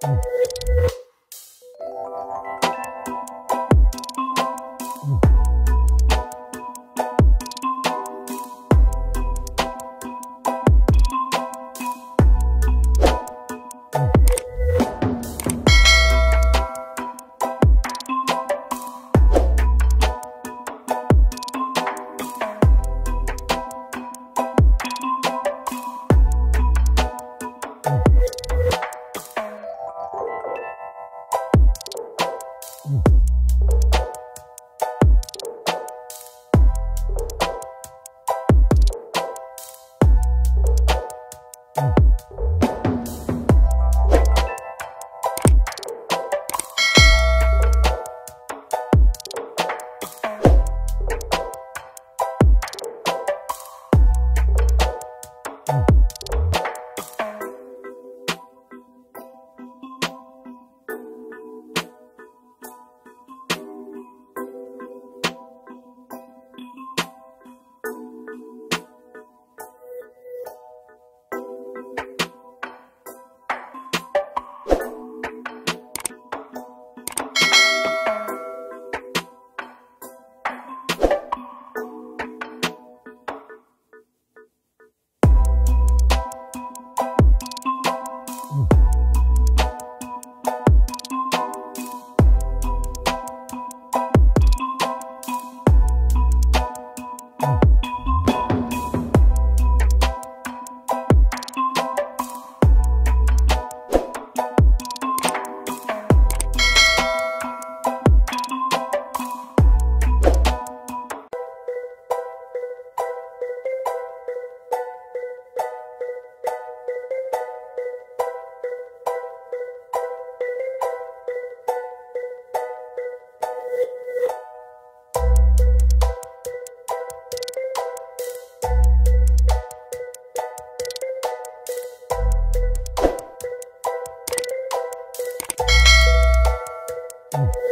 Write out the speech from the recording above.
Mm. Mm.